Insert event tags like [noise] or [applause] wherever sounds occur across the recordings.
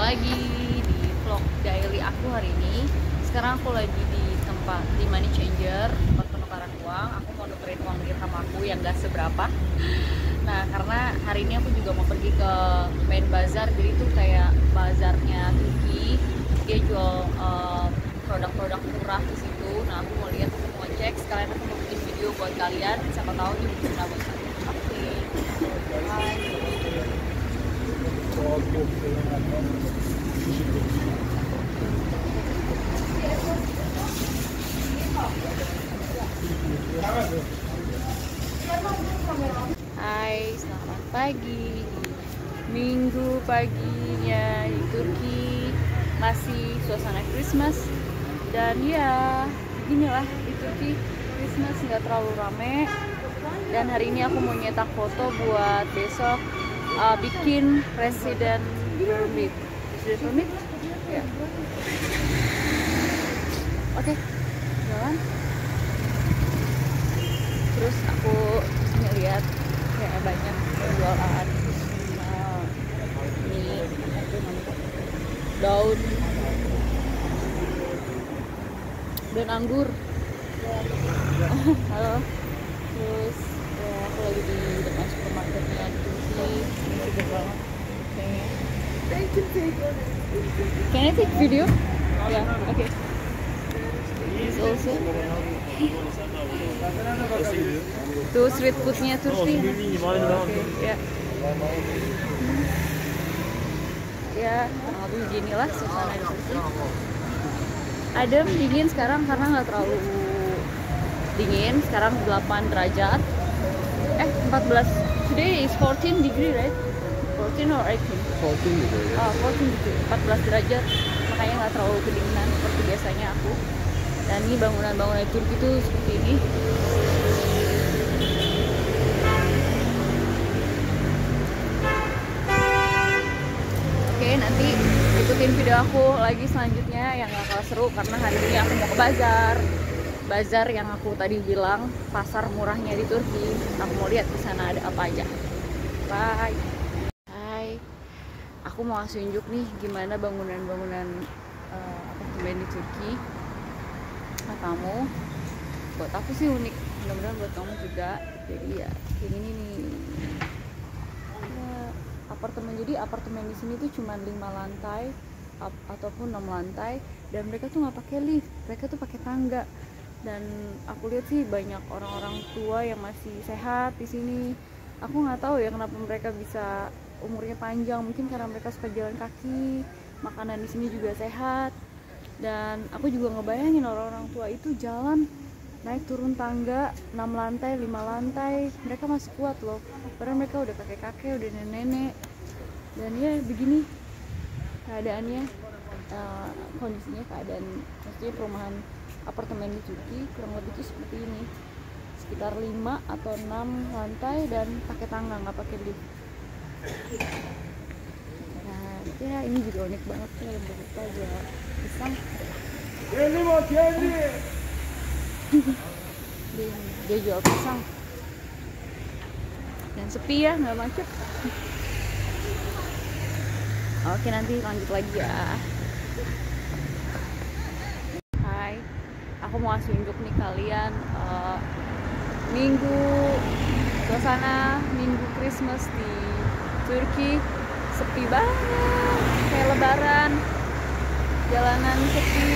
lagi di vlog daily aku hari ini. Sekarang aku lagi di tempat di money changer Tempat penukaran uang. Aku mau nukerin uang dirham aku yang gak seberapa. Nah karena hari ini aku juga mau pergi ke main bazar Jadi itu kayak bazarnya Turki Dia jual eh, produk-produk murah di situ. Nah aku mau lihat, aku mau cek. Sekalian aku mau bikin video buat kalian. Siapa tahu ini berguna buat kalian. Oke. Bye Hai, selamat pagi. Minggu paginya di Turki. Masih suasana Christmas. Dan ya beginilah di Turki. Christmas nggak terlalu rame. Dan hari ini aku mau nyetak foto buat besok uh, bikin presiden permit. Presiden permit? Ya. Oke jalan. Terus aku lihat kayak banyak penjualan ini. Daun. Dan anggur. Halo. Terus ya aku lagi di depan supermarketnya. Di Can I take video? Yeah, okay. This also. Tuh street foodnya Turki. Ya. Ya, kurang lebih beginilah suasana di Turki. Adem, dingin sekarang karena nggak terlalu dingin. Sekarang 8 derajat. Eh, 14. Today is 14 degree, right? 14 or 18? 14 gitu ya. Oh, 14 gitu, 14 derajat. Makanya nggak terlalu kedinginan seperti biasanya aku. Dan ini bangunan-bangunan Turki itu seperti ini. Oke nanti ikutin video aku lagi selanjutnya yang gak kalah seru karena hari ini aku mau ke bazar. Bazar yang aku tadi bilang pasar murahnya di Turki. Aku mau lihat di sana ada apa aja. Bye aku mau kasih unjuk nih gimana bangunan-bangunan uh, apartemen di Turki. Nah kamu. Buat aku sih unik mudah-mudahan buat kamu juga. Jadi ya kayak gini nih. Ya, apartemen jadi apartemen di sini tuh cuma lima lantai ap- ataupun enam lantai dan mereka tuh nggak pakai lift mereka tuh pakai tangga. Dan aku lihat sih banyak orang-orang tua yang masih sehat di sini. Aku nggak tahu ya kenapa mereka bisa umurnya panjang mungkin karena mereka suka jalan kaki makanan di sini juga sehat. Dan aku juga ngebayangin orang-orang tua itu jalan naik turun tangga 6 lantai 5 lantai mereka masih kuat loh. Padahal mereka udah kakek kakek udah nenek-nenek. Dan ya begini keadaannya eh, kondisinya keadaan maksudnya perumahan apartemen di Turki kurang lebih itu seperti ini. Sekitar 5 atau 6 lantai dan pakai tangga nggak pakai lift nah ya ini juga unik banget yang berbuka jual pisang. Geldi bak geldi. dia, dia jual pisang. Dan sepi ya nggak macet. Oke nanti lanjut lagi ya. Hai aku mau kasih unjuk nih kalian eh, minggu suasana minggu Christmas di Turki sepi banget kayak lebaran. Jalanan sepi.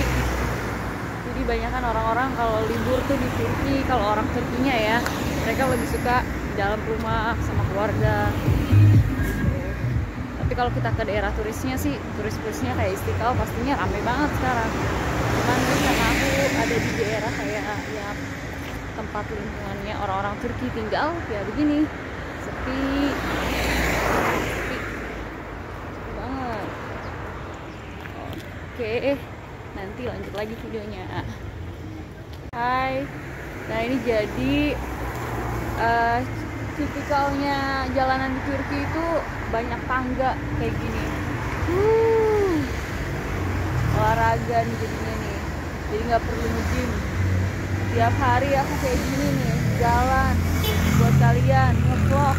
Jadi banyak kan orang-orang kalau libur tuh di Turki kalau orang Turkinya ya mereka lebih suka di dalam rumah sama keluarga. Tapi kalau kita ke daerah turisnya sih turis-turisnya kayak Istiqlal pastinya rame banget sekarang. Cuman karena aku ada di daerah kayak ya tempat lingkungannya orang-orang Turki tinggal ya begini. Sepi sepi sepi banget oke nanti lanjut lagi videonya. Hai. Nah ini jadi eh tipikalnya jalanan di Turki itu banyak tangga kayak gini. Uh, olahraga nih jadinya nih. Jadi nggak perlu nge-gym. Tiap hari aku kayak gini nih jalan buat kalian ngevlog.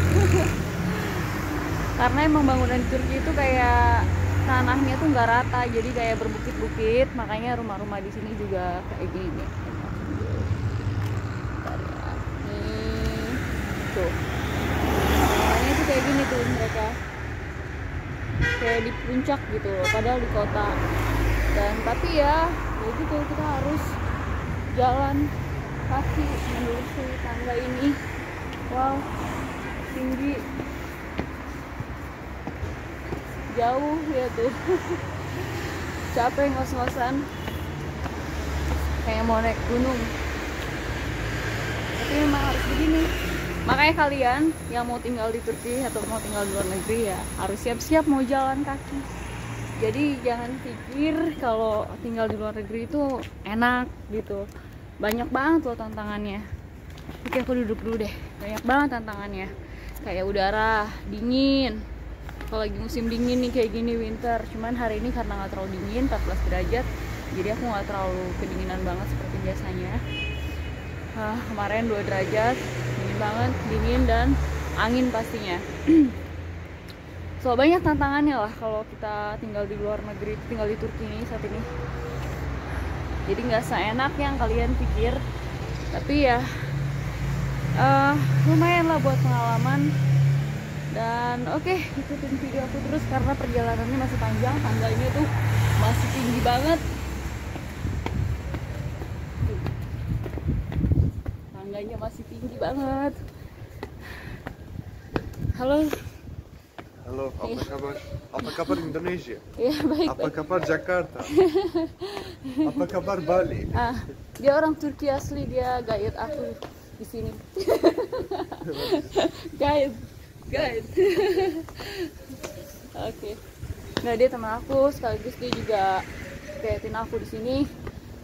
[laughs] Karena emang bangunan di Turki itu kayak tanahnya tuh nggak rata jadi kayak berbukit-bukit makanya rumah-rumah di sini juga kayak gini. Ya. tuh. Makanya tuh kayak gini tuh mereka. Kayak di puncak gitu padahal di kota. Dan tapi ya ya gitu kita harus jalan kaki menelusuri tangga ini. Wow tinggi jauh ya tuh. Capek ngos-ngosan. Kayak mau naik gunung. Tapi memang harus begini. Makanya kalian yang mau tinggal di Turki atau mau tinggal di luar negeri ya harus siap-siap mau jalan kaki. Jadi jangan pikir kalau tinggal di luar negeri itu enak gitu. Banyak banget loh tantangannya. Oke aku duduk dulu deh. Banyak banget tantangannya. Kayak udara dingin kalau lagi musim dingin nih kayak gini winter. Cuman hari ini karena nggak terlalu dingin 14 derajat jadi aku nggak terlalu kedinginan banget seperti biasanya. Ah, kemarin 2 derajat dingin banget dingin dan angin pastinya. [clears throat] So banyak tantangannya lah kalau kita tinggal di luar negeri tinggal di Turki ini saat ini. Jadi nggak seenak yang kalian pikir. Tapi ya eh, lumayan lah buat pengalaman dan oke ikutin video aku terus karena perjalanannya masih panjang tangganya tuh masih tinggi banget Tuh. tangganya masih tinggi banget halo Halo, apa kabar? Apa kabar Indonesia? ya baik Apa baik kabar Jakarta? Apa kabar Bali? ah dia orang Turki asli dia guide aku di sini [laughs] guide guide [laughs] oke. Nah dia teman aku sekaligus dia juga guidein aku di sini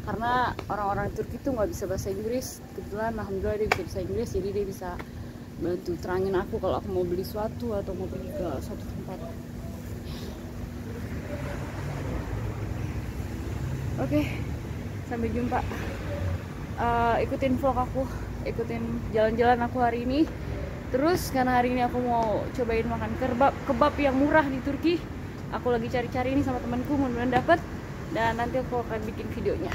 karena orang-orang Turki tuh nggak bisa bahasa Inggris. Kebetulan alhamdulillah dia bisa bahasa Inggris jadi dia bisa bantu terangin aku kalau aku mau beli suatu atau mau pergi ke suatu tempat. Oke sampai jumpa. Eh, ikutin vlog aku ikutin jalan-jalan aku hari ini terus karena hari ini aku mau cobain makan kebab kebab yang murah di Turki aku lagi cari-cari ini sama temanku mudah-mudahan dapet. Dan nanti aku akan bikin videonya.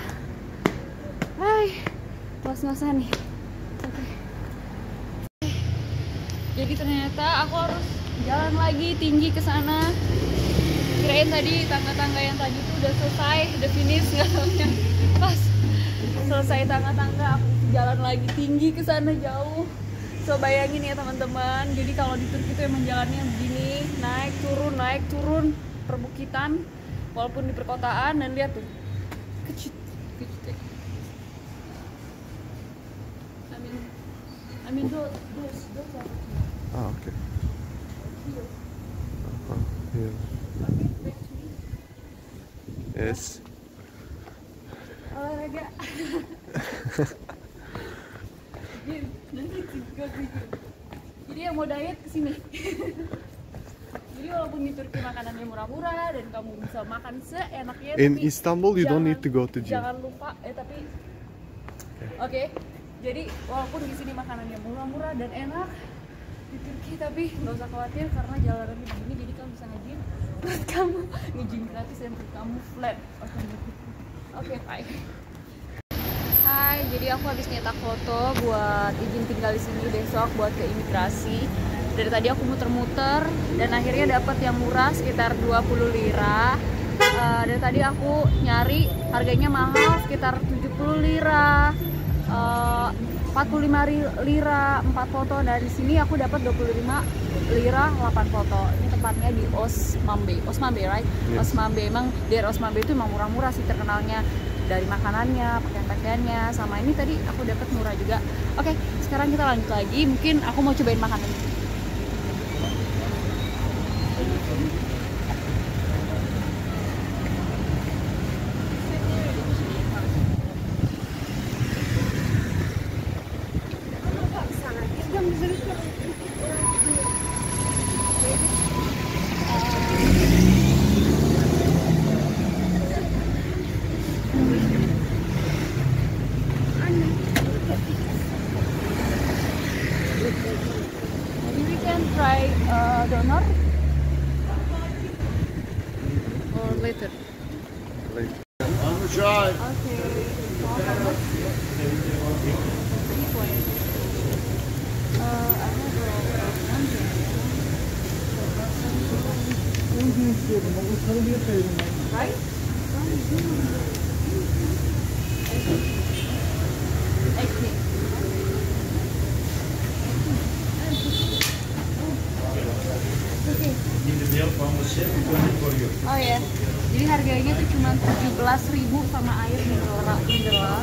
Hai ngos-ngosan nih. Oke. Jadi ternyata aku harus jalan lagi tinggi ke sana. Kirain tadi tangga-tangga yang tadi tuh udah selesai udah finish nggak pas selesai tangga-tangga aku jalan lagi tinggi ke sana jauh so bayangin ya teman-teman jadi kalau di Turki itu emang jalannya begini naik turun naik turun perbukitan walaupun di perkotaan dan lihat tuh kecil kecil I mean I mean those those those are cute. Ah, oke. Cute. Ah, iya. Okay. Yes. olahraga [laughs] Jadi yang mau diet ke sini jadi walaupun di Turki makanannya murah-murah dan kamu bisa makan seenaknya In tapi Istanbul you don't jangan- need to go to gym. jangan lupa eh tapi oke jadi walaupun di sini makanannya murah-murah dan enak di Turki tapi nggak usah khawatir karena jalanannya begini jadi kamu bisa nge-gym. Perut kamu nge-gym gratis dan perut kamu flat. Oke bye Hai, jadi aku habis nyetak foto buat izin tinggal di sini besok buat ke imigrasi. Dari tadi aku muter-muter dan akhirnya dapat yang murah sekitar 20 lira. Eh, dari tadi aku nyari harganya mahal sekitar 70 lira. Eh, 45 ri- lira 4 foto dari sini aku dapat 25 lira 8 foto. Ini tempatnya di Osmanbe. Osmanbe, right? Yes. Osmanbe emang daerah Osmanbe itu emang murah-murah sih terkenalnya dari makanannya, pakaian-pakaiannya, sama ini tadi aku dapat murah juga. Oke, sekarang kita lanjut lagi. Mungkin aku mau cobain makanan. Oh ya, jadi harganya tuh cuma 17.000 sama air mineral, mineral,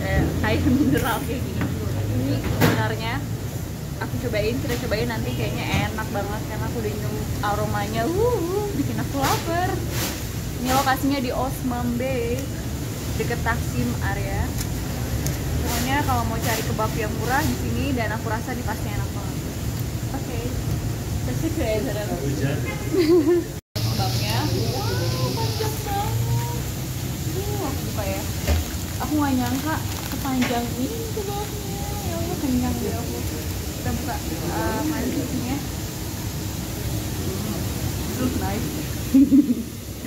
eh, air mineral kayak gini. Ini sebenarnya aku cobain, kita cobain nanti kayaknya enak banget karena aku udah nyium aromanya, wuh, bikin aku lapar. Ini lokasinya di Osman Bay, deket Taksim area. Pokoknya kalau mau cari kebab yang murah di sini dan aku rasa ini pasti enak banget. Oke, okay. kebabnya. Wow, panjang banget. Uh, aku suka ya. Aku nggak nyangka sepanjang ini kebabnya. Ya Allah, kenyang ya Allah. Kita buka uh, manisnya. Look nice. [laughs]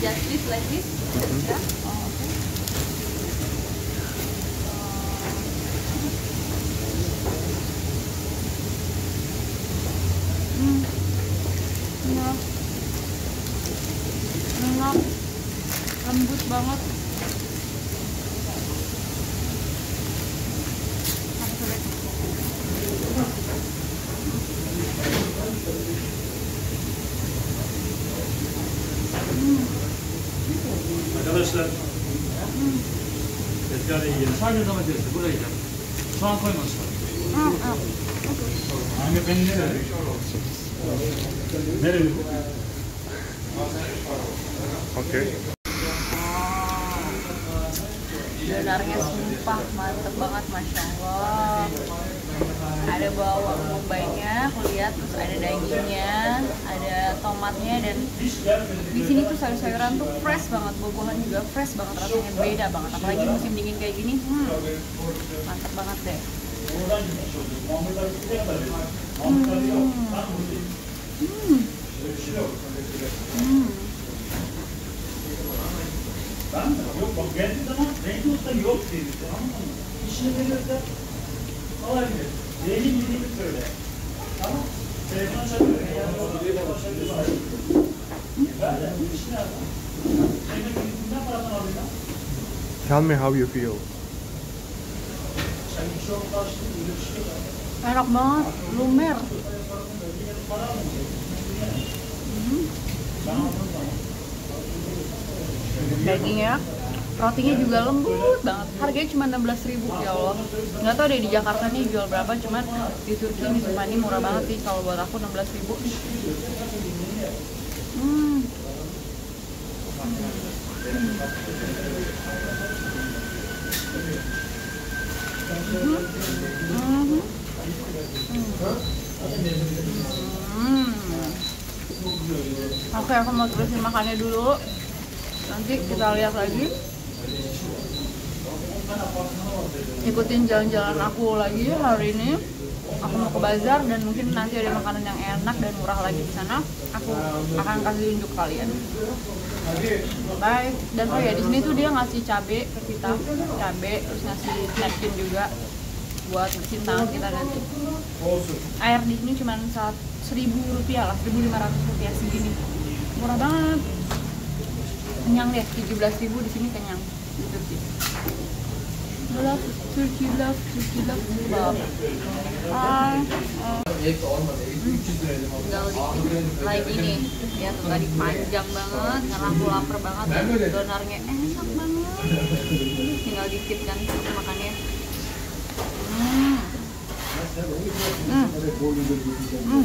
just this like this. Yeah. Oh, okay. Hmm. Enak. Enak. Lembut banget. Soğan. Hangi peynir nerede? Nerede? Okay. Donarnya sumpah mantep banget masya Allah. Ada bawang bombaynya, aku lihat terus ada dagingnya, ada tomatnya dan di sini tuh sayur-sayuran tuh fresh banget, buah-buahan juga fresh banget, rasanya beda banget. Apalagi musim dingin kayak gini, hmm, yok. Hmm. Tam burada. Hmm. Şöyle bir şey yok. Hmm. Ben de yok bak geldiği zaman renkli usta. Tamam mı? İşini verirse alabilir. Değeri bildiğini söyle. Tamam. Telefon çalıyor. Tell me how you feel. Enak banget, lumer. Dagingnya, rotinya juga lembut banget. Harganya cuma 16.000 ya Allah. Nggak tahu deh di Jakarta nih jual berapa, cuman di Turki ini ini murah banget sih kalau buat aku 16.000. Hmm. Hmm. Oke, aku mau terusin makannya dulu. Nanti kita lihat lagi. Ikutin jalan-jalan aku lagi hari ini. Aku mau ke bazar dan mungkin nanti ada makanan yang enak dan murah lagi di sana. Aku akan kasih unjuk kalian. Bye. Dan oh ya di sini tuh dia ngasih cabe ke kita, cabe terus ngasih napkin juga buat bersihin tangan kita nanti. Air di sini cuma saat seribu rupiah lah, seribu lima ratus rupiah segini. Murah banget. Kenyang deh, tujuh belas ribu di sini kenyang. Love Turkey love Turkey love love. Hai. Tinggal dikit lagi nih. Ya tuh tadi panjang banget karena aku lapar banget donarnya enak banget. Tinggal dikit kan aku makannya. Hmm. Hmm. Hmm.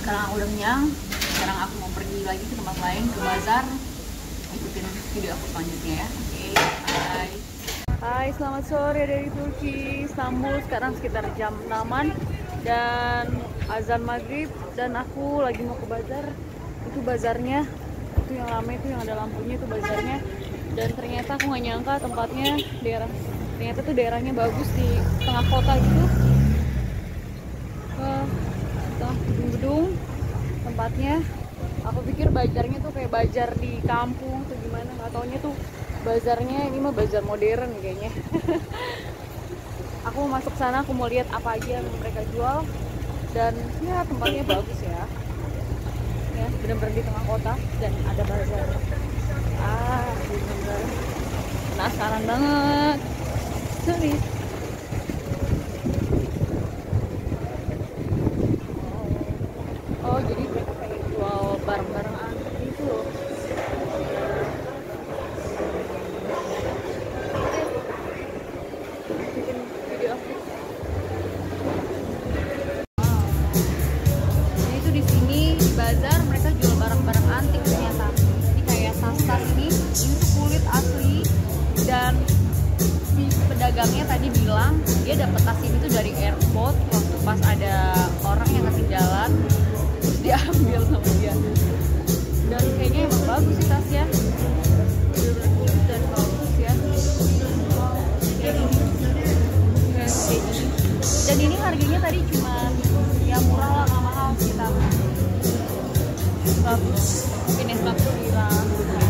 sekarang aku udah kenyang sekarang aku mau pergi lagi ke tempat lain ke bazar ikutin video aku selanjutnya ya oke bye Hai, selamat sore dari Turki, Istanbul. Sekarang sekitar jam 6 dan azan maghrib dan aku lagi mau ke bazar. Itu bazarnya, itu yang ramai itu yang ada lampunya itu bazarnya. Dan ternyata aku nggak nyangka tempatnya daerah, ternyata tuh daerahnya bagus di tengah kota gitu. Ke tengah gedung-gedung tempatnya. Aku pikir bazarnya tuh kayak bazar di kampung atau gimana nggak taunya tuh bazarnya ini mah bazar modern kayaknya. [laughs] Aku mau masuk sana aku mau lihat apa aja yang mereka jual. Dan ya tempatnya bagus ya. Ya bener-bener di tengah kota dan ada bazar. Ah bener-bener penasaran banget. Sorry 100 mungkin ya 100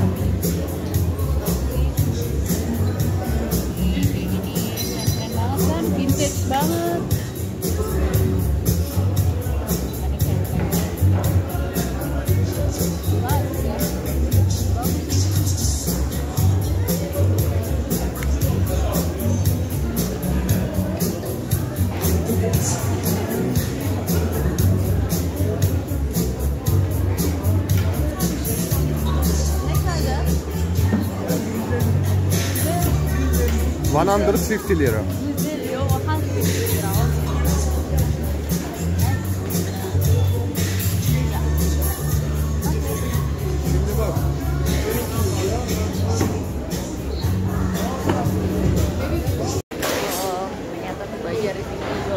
150 lira. 100 euro, 150 lira.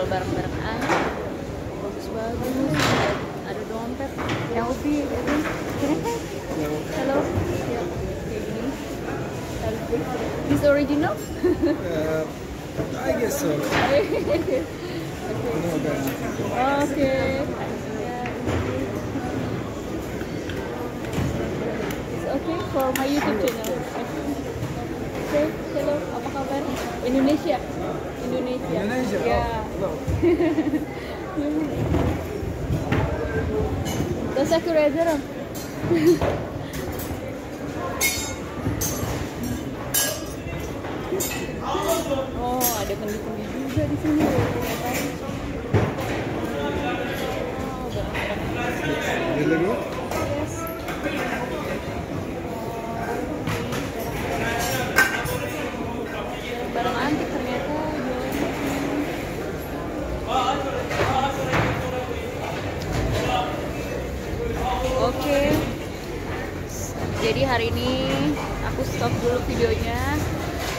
Barang-barang. Bagus-bagus. Ada dompet. Yang itu. Halo. Ya, gini. This original? Uh, I guess so. Oke. It's okay for my YouTube channel. Oke, hello, apa kabar? Indonesia. Indonesia. Indonesia, oh, ederim. Oh, ada kendi-kendi juga di sini. ternyata. Oh, barang-barang Really good? Yes. Barang antik ternyata Oke. Jadi hari ini aku stop dulu videonya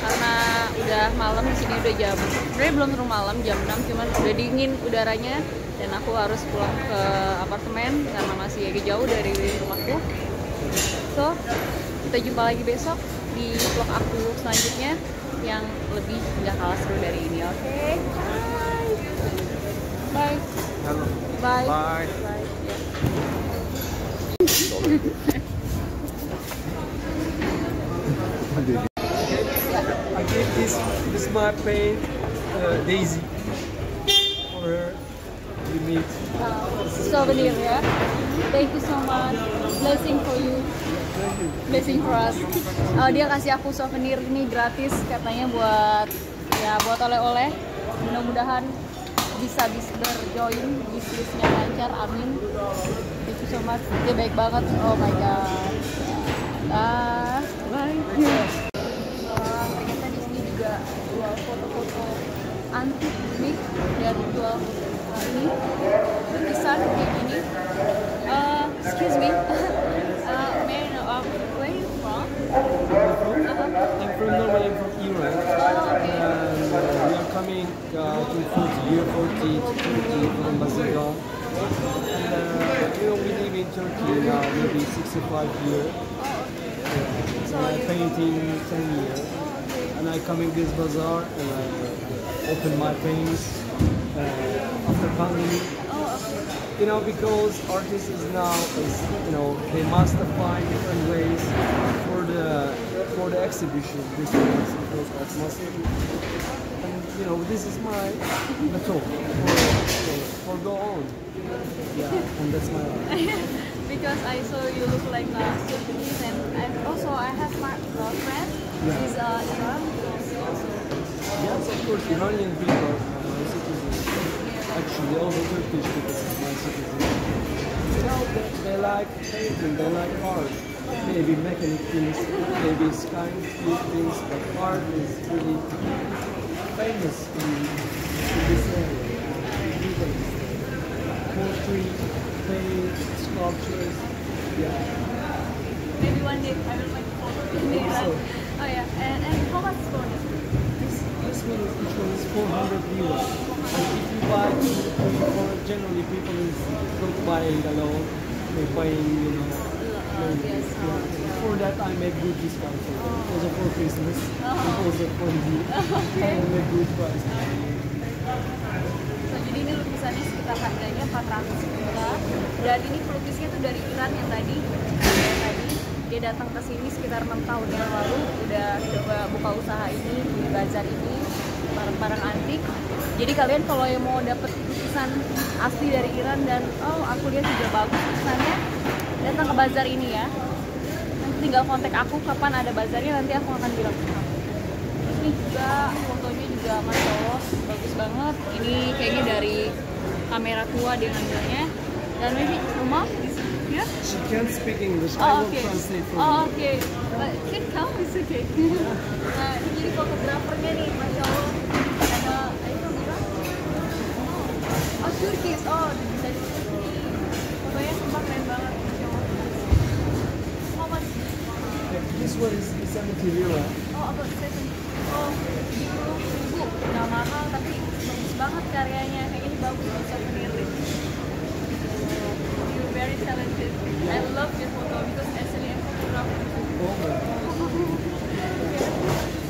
karena udah malam di sini udah jam terlalu malam jam 6 cuman udah dingin udaranya dan aku harus pulang ke apartemen karena masih agak jauh dari rumahku so kita jumpa lagi besok di vlog aku selanjutnya yang lebih nggak kalah seru dari ini oke bye Hello. bye Bye. bye, Ya. I this this my paint uh, Daisy for her. We meet. souvenir ya. Thank you so much. Blessing for you. Blessing for us. Oh, dia kasih aku souvenir ini gratis katanya buat ya buat oleh-oleh. Mudah-mudahan bisa bisa berjoin bisnisnya lancar. Amin. Thank you so much. Dia baik banget. Oh my god. Ah, bye. Antik unik dan jual uh, ini lukisan kayak gini. Uh, excuse me, uh, may I know um, where you from? Uh-huh. I'm from Norway. I'm from Iran. Oh, okay. And uh, we are coming uh, to 40 year 40 to Turkey from Basildon. And uh, you know we live in Turkey now maybe 65 years. So I'm painting 10 years. And I come in this bazaar and I open my paints uh, after pandemic. Oh, okay. You know, because artists is now is you know they must find different ways for the for the exhibition. This is because of must and you know this is my method for, for go on. Yeah, and that's my [laughs] because I saw you look like a Sudanese and, and also I have my girlfriend. friend. Yeah. He's uh, Iran. Yes, of course, Iranian people are my citizens. Actually, also Turkish people are my citizens. You know, they, like painting, they like art. Maybe mechanic things, maybe sky things, but art is really famous in, in this area. Even poetry, paint, sculptures, yeah. maybe one day I will like photo in Iran. Oh yeah, and, and how much 400 euros. And if you buy, for generally people is not buying alone, they're buying, you know, Uh, yes, yeah. uh, For that I make good discount for them. Also for Christmas, and also for you. Okay. I make good price. So, jadi ini lukisannya sekitar harganya 400 juta dan ini pelukisnya tuh dari Iran yang tadi yang tadi dia datang ke sini sekitar 6 tahun yang lalu udah coba buka usaha ini di bazar ini barang-barang antik. Jadi kalian kalau yang mau dapet lukisan asli dari Iran dan oh aku lihat juga bagus lukisannya datang ke bazar ini ya. Nanti tinggal kontak aku kapan ada bazarnya nanti aku akan bilang. Ke kamu ini juga fotonya juga masya Allah bagus banget. Ini kayaknya dari kamera tua dia ngambilnya. Dan maybe rumah? Di sini ya? She can't speak English. I oh will oke. translate for oh you. oke. But can come is okay. Nah [laughs] ini jadi fotografernya nih masya Allah ada itu bilang oh Turkish oh bisa di Turki fotonya sumpah keren banget how much This one is 70 lira. Oh, about seven. Oh, euro ribu. Nggak mahal tapi bagus banget karyanya. Kayak ini bagus bisa sendiri. You're very talented. I love your photo because actually I'm photographer. Oh [laughs]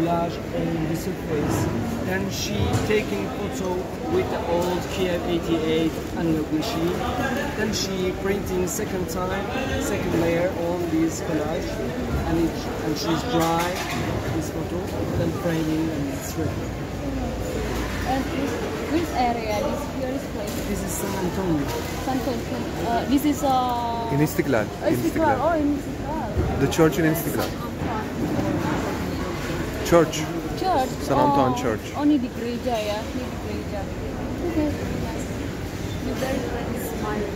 collage on the surface. Then she taking photo with the old Kiev 88 analog machine. Then she printing second time, second layer on this collage, and it, and she's dry this photo, then framing and it's ready. and this, which area? This here is place. This is San Antonio. Santon. Uh, this is uh. In Istiklal. Oh, In Istiklal. Istiklal. Oh, in Istiklal. The church in Istiklal. Church. Church. San Anton oh. Church. Oh, ini di gereja ya. Ini di gereja. Oke. You very very smile.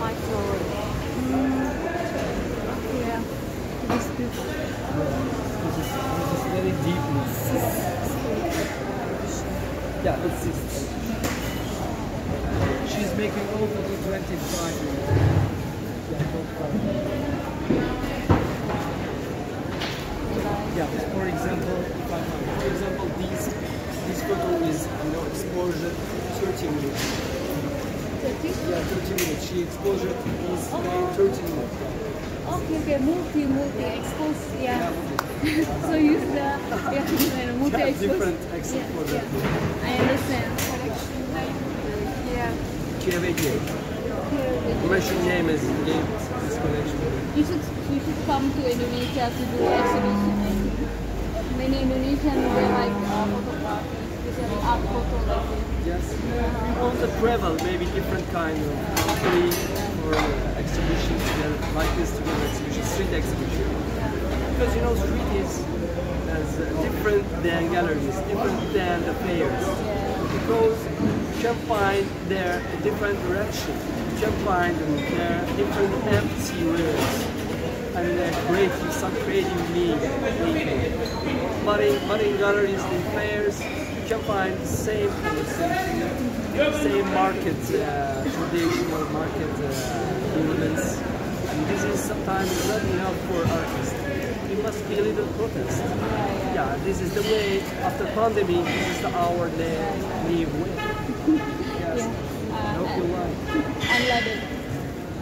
My God. Hmm. Yeah. This good. Is, this is very deep. Yeah, it's six. She's making over to 25 minutes. Yeah, 25. Yeah, for example, for example, this this photo is you know exposure, 30 minutes. 30? Yeah, 30 minutes. She exposure is uh, 30 minutes. Okay, okay, multi, multi expose, yeah. [laughs] so use the yeah, different multi Yeah, different exit yeah, yeah. I understand. Yeah. KVG. Here, Commercial name is this collection. You should you should come to Indonesia to do exhibition. Many Indonesian they like uh, photography, especially art photo like this. Yes. On the travel, maybe different kind of free or uh, exhibition together, like this together exhibition, street exhibition. Because you know, street is as uh, different than galleries, different than the fairs. Because you can find there a different direction. You can find there different empty rooms and uh, creative, some creative meaning. But in, but in galleries, in fairs, you can find the same conversation, same market, uh, traditional market uh, elements. And this is sometimes not enough for artists. It must be a little protest. Yeah, this is the way, after pandemic, this is the hour they live with. Yes. Yeah. I hope you like. Unloaded.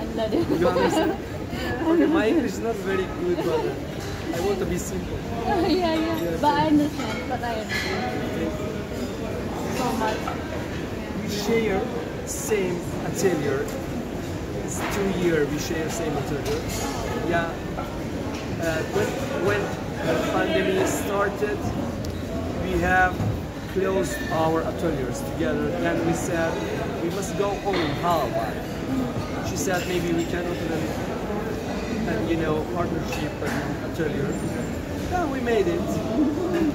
Unloaded. You understand? [laughs] Okay, my English is not very good, but uh, I want to be simple. [laughs] yeah, yeah. But I understand. But I understand. So much. We share same atelier. It's two year we share same atelier. Yeah. Uh, when when the pandemic started, we have closed our ateliers together. Then we said we must go home. How? She said maybe we can open an, an you know partnership and atelier. Yeah, we made it,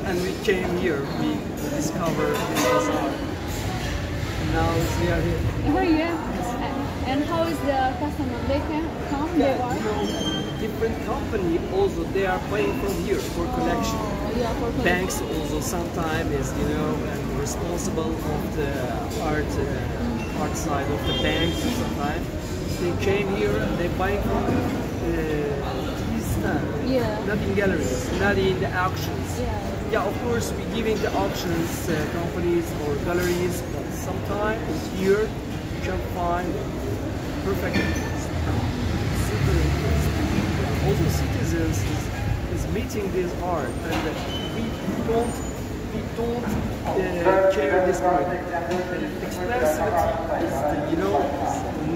and we came here. We discovered this art. And now we are here. Oh yeah. And how is the customer? They can come. They Yeah, are. you know, different company also they are buying from here for collection. Yeah, for Banks also sometimes is you know and responsible of the art uh, art side of the banks sometimes. They came here and they buy from uh, stand. Yeah. Not in galleries, not in the auctions. Yeah. Yeah, of course, we're giving the auctions uh, companies or galleries, but sometimes here you can find perfect. Also, citizens is, is meeting this art, and uh, we don't we don't uh, care this point. Expressivity is, the, you know,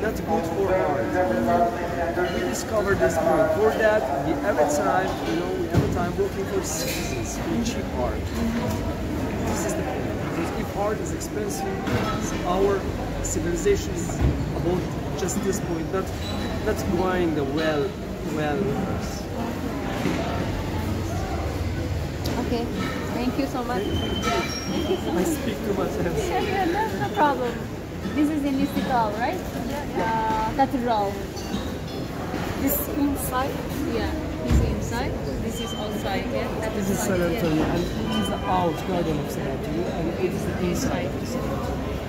not good for art. We discovered this point. For that, we every time, you know, we every time looking for citizens for cheap art. This is the point. Because if art is expensive, our civilization is about just this point, not not going the well well. Okay. Thank you so much. Yeah. Thank you so I much. speak too much. [laughs] Yeah, yeah, no, no problem. This is in Istiqlal, right? Yeah. Uh, cathedral. This inside. Yeah. This is inside. This is outside. Yeah. That This is San yeah. Antonio, and it is the out garden of San Antonio, and it is the inside of San Antonio.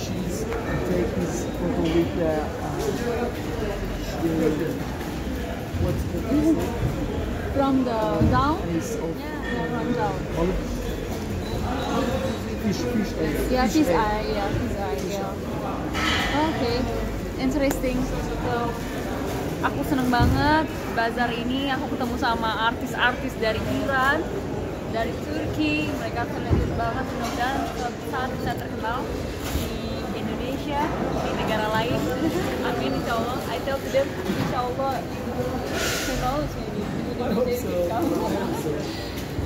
She's take this photo with the, uh, the what's the? From the down. Yeah, from down. Fish, fish egg. Yeah, fish his egg. eye. Yeah, his eye. Yeah. Okay, interesting. So, aku seneng banget bazar ini. Aku ketemu sama artis-artis dari Iran, dari Turki. Mereka talented banget. Mudah-mudahan suatu saat bisa terkenal di Indonesia, di negara lain. [laughs] Amin, insya Allah. I tell to them, insya Allah, who knows, maybe. I hope so. I hope so.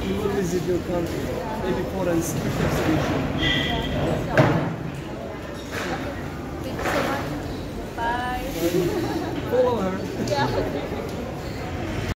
We will visit your country, maybe for an exhibition. Thank you so much. Bye. Follow her. Yeah.